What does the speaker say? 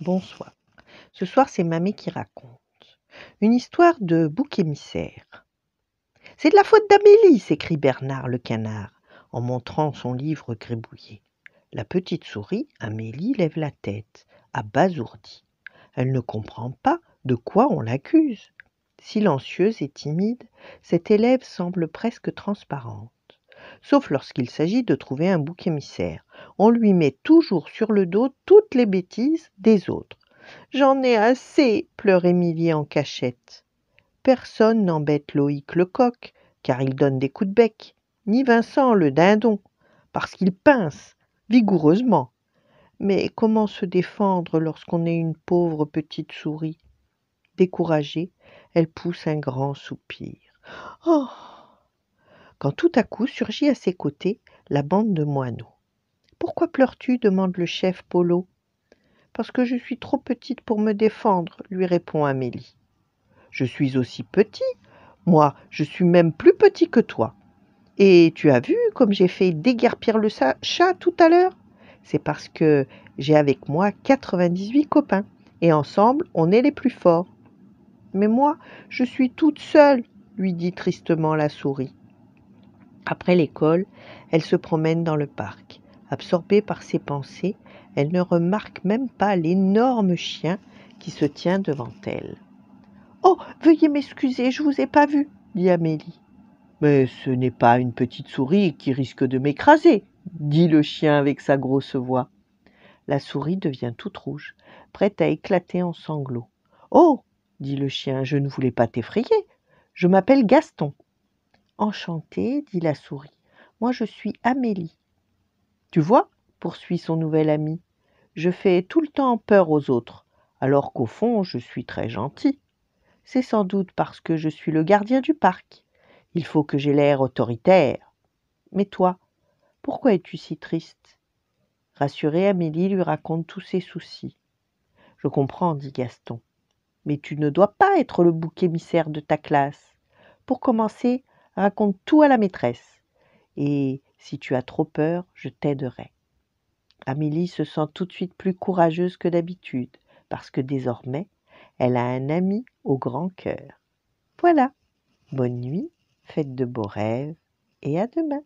Bonsoir. Ce soir, c'est Mamie qui raconte. Une histoire de bouc émissaire. C'est de la faute d'Amélie, s'écrie Bernard le canard, en montrant son livre gribouillé. La petite souris, Amélie, lève la tête, abasourdie. Elle ne comprend pas de quoi on l'accuse. Silencieuse et timide, cette élève semble presque transparente sauf lorsqu'il s'agit de trouver un bouc émissaire. On lui met toujours sur le dos toutes les bêtises des autres. J'en ai assez, pleure Émilie en cachette. Personne n'embête Loïc le coq, car il donne des coups de bec, ni Vincent le dindon, parce qu'il pince vigoureusement. Mais comment se défendre lorsqu'on est une pauvre petite souris? Découragée, elle pousse un grand soupir. Oh quand tout à coup surgit à ses côtés la bande de moineaux. Pourquoi pleures-tu? demande le chef Polo. Parce que je suis trop petite pour me défendre, lui répond Amélie. Je suis aussi petit. Moi, je suis même plus petit que toi. Et tu as vu comme j'ai fait déguerpir le chat tout à l'heure? C'est parce que j'ai avec moi 98 copains, et ensemble, on est les plus forts. Mais moi, je suis toute seule, lui dit tristement la souris. Après l'école, elle se promène dans le parc. Absorbée par ses pensées, elle ne remarque même pas l'énorme chien qui se tient devant elle. Oh, veuillez m'excuser, je vous ai pas vu, dit Amélie. Mais ce n'est pas une petite souris qui risque de m'écraser, dit le chien avec sa grosse voix. La souris devient toute rouge, prête à éclater en sanglots. Oh, dit le chien, je ne voulais pas t'effrayer. Je m'appelle Gaston. Enchantée, dit la souris. Moi, je suis Amélie. Tu vois, poursuit son nouvel ami, je fais tout le temps peur aux autres, alors qu'au fond, je suis très gentil. C'est sans doute parce que je suis le gardien du parc. Il faut que j'ai l'air autoritaire. Mais toi, pourquoi es-tu si triste? Rassurée, Amélie lui raconte tous ses soucis. Je comprends, dit Gaston. Mais tu ne dois pas être le bouc émissaire de ta classe. Pour commencer, raconte tout à la maîtresse. Et si tu as trop peur, je t'aiderai. Amélie se sent tout de suite plus courageuse que d'habitude, parce que désormais, elle a un ami au grand cœur. Voilà. Bonne nuit, faites de beaux rêves, et à demain.